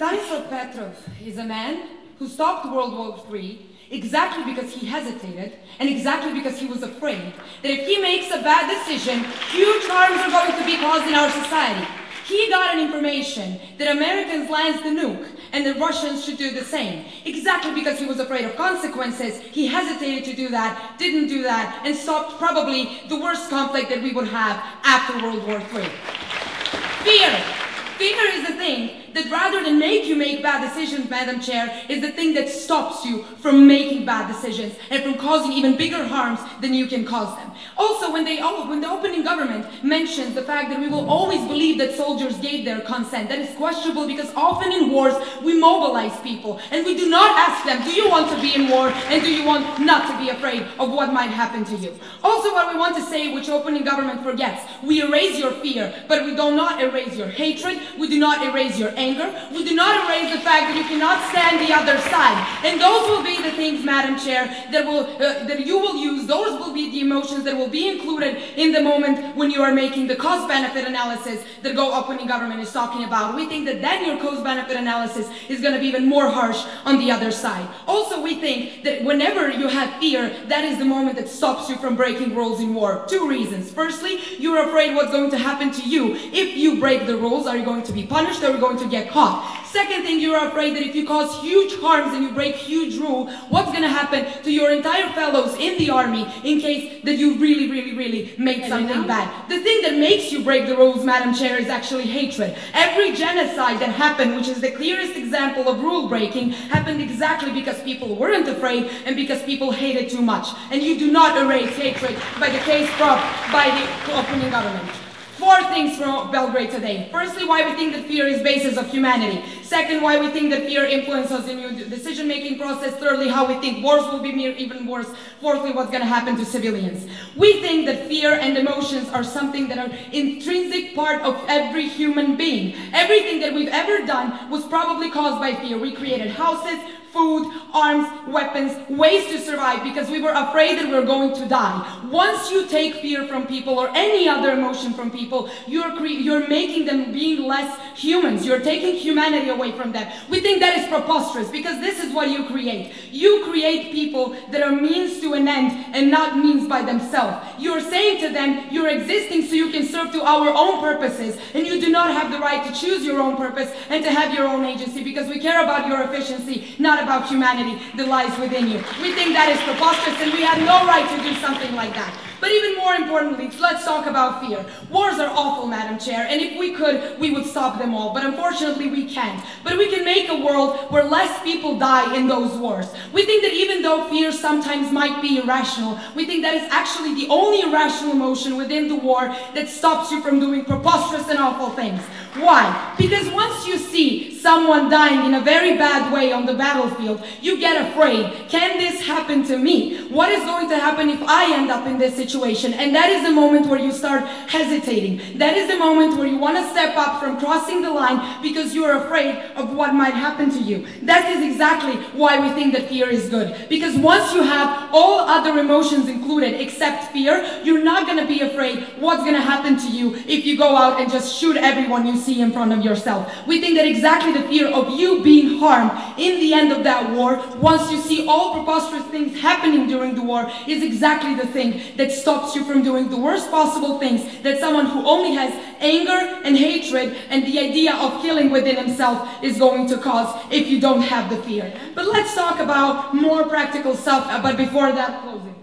Stanislav Petrov is a man who stopped World War III exactly because he hesitated and exactly because he was afraid that if he makes a bad decision, huge harms are going to be caused in our society. He got an information that Americans lanced the nuke and the Russians should do the same. Exactly because he was afraid of consequences, he hesitated to do that, didn't do that, and stopped probably the worst conflict that we would have after World War III. Fear. Fear is the thing that rather than make you make bad decisions, Madam Chair, is the thing that stops you from making bad decisions and from causing even bigger harms than you can cause them. Also, when, they, when the opening government mentions the fact that we will always believe that soldiers gave their consent, that is questionable because often in wars we mobilize people and we do not ask them, do you want to be in war and do you want not to be afraid of what might happen to you? Also, what we want to say, which opening government forgets, we erase your fear, but we do not erase your hatred, we do not erase your anger. We do not erase the fact that you cannot stand the other side. And those will be the things, Madam Chair, that, will, uh, that you will use. Those will be the emotions that will be included in the moment when you are making the cost-benefit analysis that Go Opening Government is talking about. We think that then your cost-benefit analysis is going to be even more harsh on the other side. Also, we think that whenever you have fear, that is the moment that stops you from breaking rules in war. Two reasons. Firstly, you're afraid what's going to happen to you. If you break the rules, are you going to be punished are you going to get caught? Second thing, you're afraid that if you cause huge harms and you break huge rule, what's going to happen to your entire fellows in the army in case that you really, really, really made something bad? The thing that makes you break the rules, Madam Chair, is actually hatred. Every genocide that happened, which is the clearest example of rule breaking, happened exactly because people weren't afraid and because people hated too much. And you do not erase hatred by the case brought by the opening government. Four things from Belgrade today. Firstly, why we think that fear is basis of humanity. Second, why we think that fear influences in your decision-making process. Thirdly, how we think wars will be even worse. Fourthly, what's going to happen to civilians. We think that fear and emotions are something that are intrinsic part of every human being. Everything that we've ever done was probably caused by fear. We created houses, food, arms, weapons, ways to survive because we were afraid that we were going to die. Once you take fear from people or any other emotion from people, you're, you're making them being less humans. You're taking humanity away from them. We think that is preposterous because this is what you create. You create people that are means to an end and not means by themselves. You're saying to them, you're existing so you can serve to our own purposes and you do not have the right to choose your own purpose and to have your own agency because we care about your efficiency, not about humanity that lies within you. We think that is preposterous and we have no right to do something like that. But even more importantly, let's talk about fear. Wars are awful, Madam Chair, and if we could, we would stop them all. But unfortunately, we can't. But we can make a world where less people die in those wars. We think that even though fear sometimes might be irrational, we think that is actually the only irrational emotion within the war that stops you from doing preposterous and awful things. Why? Because once you see someone dying in a very bad way on the battlefield, you get afraid. Can this happen to me? What is going to happen if I end up in this situation? And that is the moment where you start hesitating. That is the moment where you want to step up from crossing the line because you're afraid of what might happen to you. That is exactly why we think that fear is good. Because once you have all other emotions included except fear, you're not going to be afraid what's going to happen to you if you go out and just shoot everyone you see in front of yourself. We think that exactly the fear of you being harmed in the end of that war, once you see all preposterous things happening during the war, is exactly the thing that stops you from doing the worst possible things that someone who only has anger and hatred and the idea of killing within himself is going to cause if you don't have the fear. But let's talk about more practical stuff, uh, but before that, closing.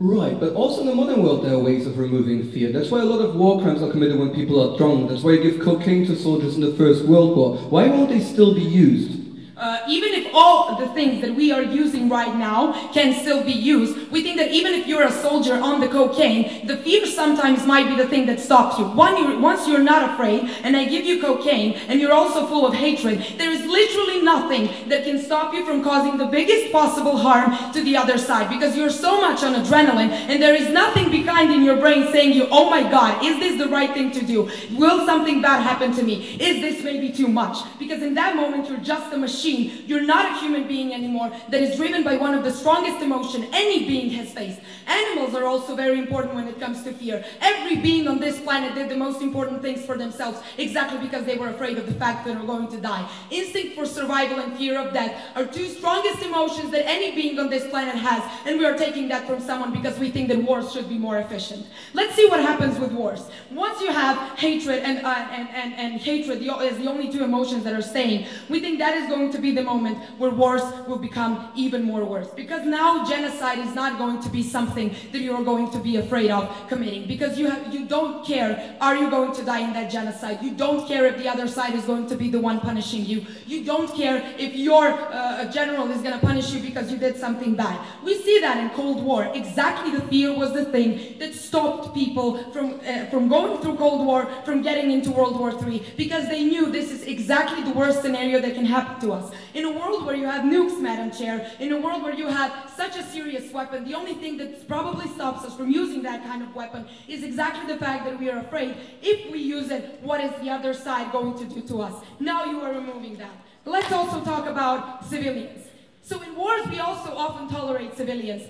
Right, but also in the modern world there are ways of removing fear. That's why a lot of war crimes are committed when people are drunk. That's why you give cocaine to soldiers in the First World War. Why won't they still be used? Uh, even if all the things that we are using right now can still be used, we think that even if you're a soldier on the cocaine, the fear sometimes might be the thing that stops you. One, you once you're not afraid, and I give you cocaine, and you're also full of hatred, there is literally nothing that can stop you from causing the biggest possible harm to the other side because you're so much on adrenaline and there is nothing behind in your brain saying you, oh my God, is this the right thing to do? Will something bad happen to me? Is this maybe too much? Because in that moment, you're just a machine. You're not a human being anymore that is driven by one of the strongest emotion any being has faced. Animals are also very important when it comes to fear. Every being on this planet did the most important things for themselves exactly because they were afraid of the fact that they're going to die. Instinct for survival and fear of death are two strongest emotions that any being on this planet has, and we are taking that from someone because we think that wars should be more efficient. Let's see what happens with wars. Once you have hatred and, uh, and, and, and hatred is the only two emotions that are staying, we think that is going to be the moment where wars will become even more worse. Because now genocide is not going to be something that you're going to be afraid of committing. Because you, have, you don't care, are you going to die in that genocide? You don't care if the other side is going to be the one punishing you. You don't care if your uh, general is going to punish you because you did something bad. We see that in Cold War. Exactly the fear was the thing that stopped people from, uh, from going through Cold War, from getting into World War III, because they knew this is exactly the worst scenario that can happen to us. In a world where you have nukes, Madam Chair, in a world where you have such a serious weapon, the only thing that probably stops us from using that kind of weapon is exactly the fact that we are afraid if we use it, what is the other side going to do to us? Now you are removing that. Let's also talk about civilians. So in wars, we also often tolerate civilians.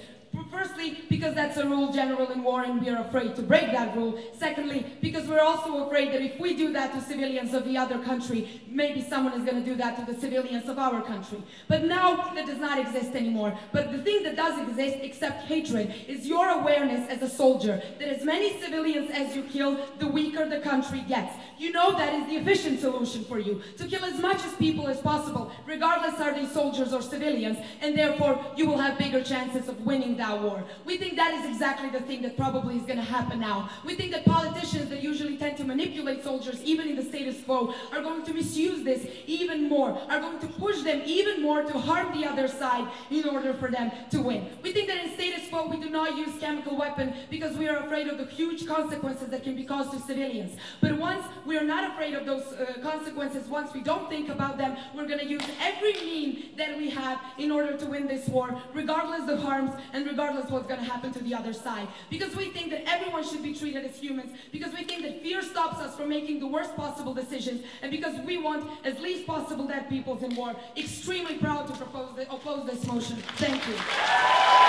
Firstly, because that's a rule general in war and we are afraid to break that rule. Secondly, because we're also afraid that if we do that to civilians of the other country, maybe someone is going to do that to the civilians of our country. But now that does not exist anymore. But the thing that does exist, except hatred, is your awareness as a soldier that as many civilians as you kill, the weaker the country gets. You know that is the efficient solution for you, to kill as much as people as possible, regardless are they soldiers or civilians, and therefore you will have bigger chances of winning that that We think that is exactly the thing that probably is going to happen now. We think that politicians that usually to manipulate soldiers, even in the status quo, are going to misuse this even more, are going to push them even more to harm the other side in order for them to win. We think that in status quo, we do not use chemical weapon because we are afraid of the huge consequences that can be caused to civilians. But once we are not afraid of those uh, consequences, once we don't think about them, we're going to use every mean that we have in order to win this war, regardless of harms and regardless what's going to happen to the other side. Because we think that everyone should be treated as humans, because we think that fear stops us from making the worst possible decisions, and because we want as least possible dead peoples in war. Extremely proud to propose the, oppose this motion. Thank you.